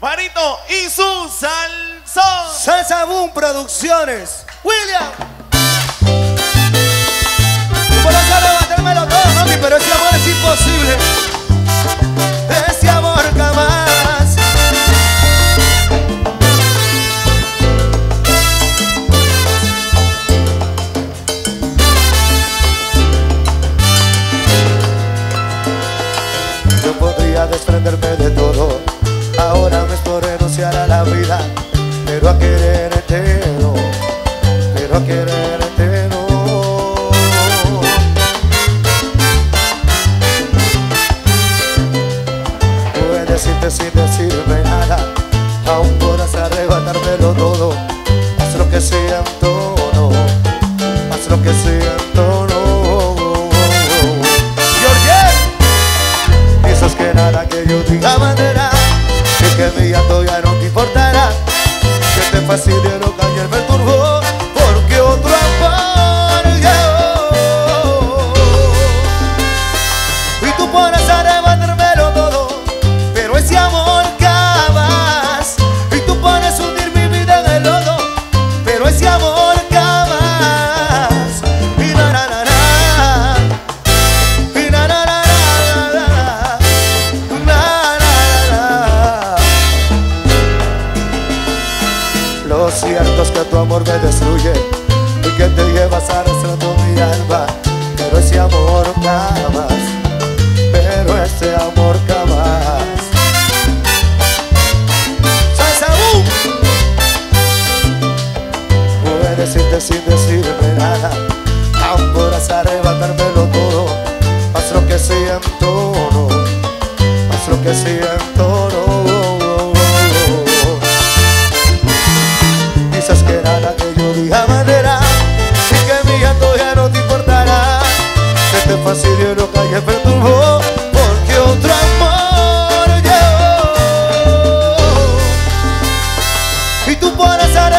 Marito y su salsón. Salsa Boom Producciones. William. Tú por eso arrebataste el melotón, mami, pero ese amor es imposible. puedo todo, haz lo que sea todo, haz lo que sea. cierto es que tu amor me destruye y que te llevas arrastrando mi alma, pero ese amor jamás, pero ese amor jamás. Puedes irte sin decirme nada, aún podrás arrebatarme buenas tardes.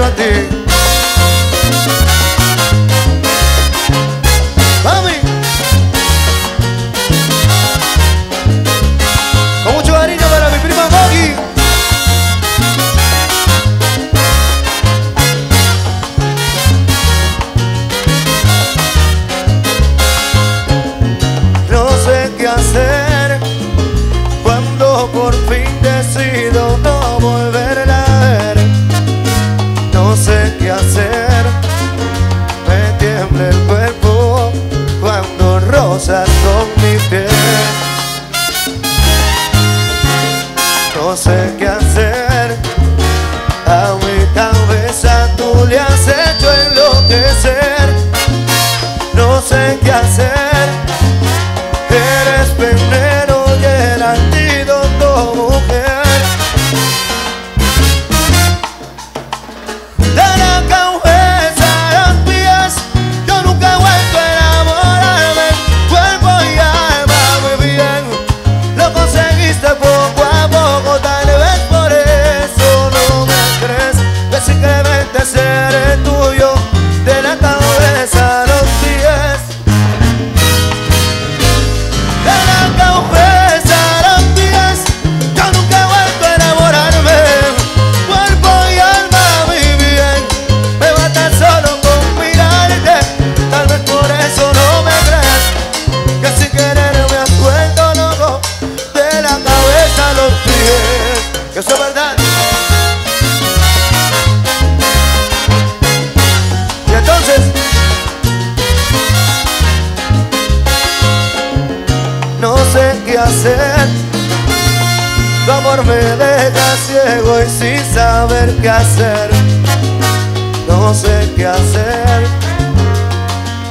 quiero a ti. hacer sin saber qué hacer, no sé qué hacer.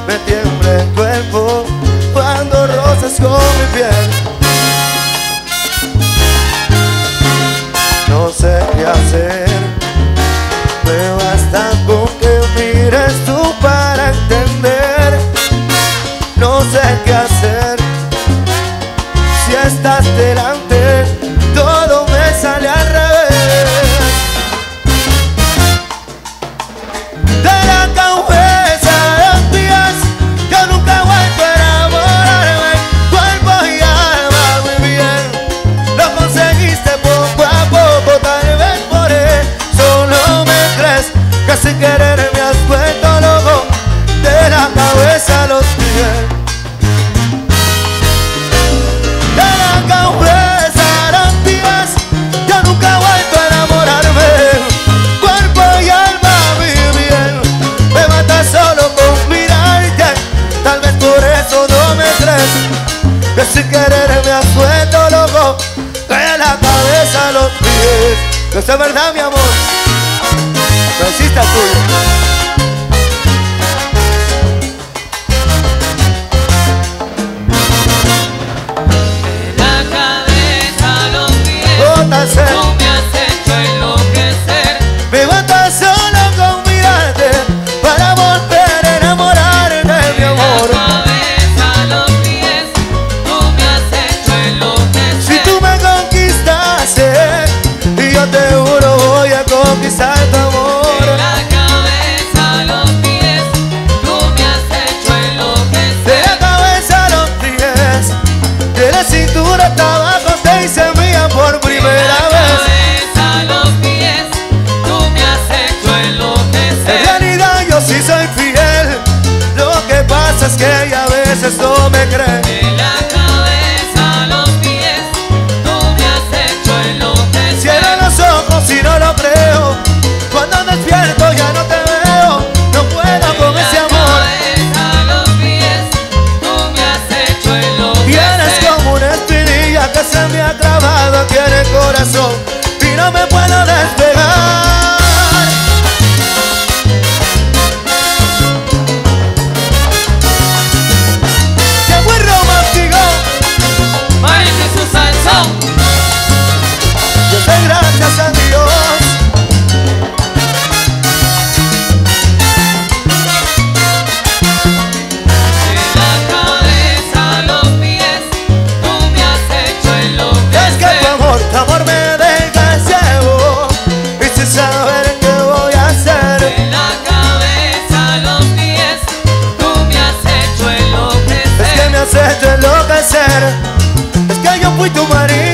Me tiembla el cuerpo cuando rozas con mi piel. No sé qué hacer, me basta con que mires tú para entender. No sé qué hacer si estás delante Querer me asuelto loco de la cabeza a los pies. De la cautela, sarantías. Yo nunca vuelto a enamorarme. Cuerpo y alma, mi bien. Me basta solo con espiral y. Tal vez por eso no me estres. Pero si querer me asuelto loco de la cabeza a los pies. ¿Eso es verdad, mi amor? Pero sí tuyo. veces no me creen. saber qué voy a hacer. De la cabeza a los pies, tú me has hecho enloquecer. Es que me has hecho enloquecer. Es que yo fui tu marido.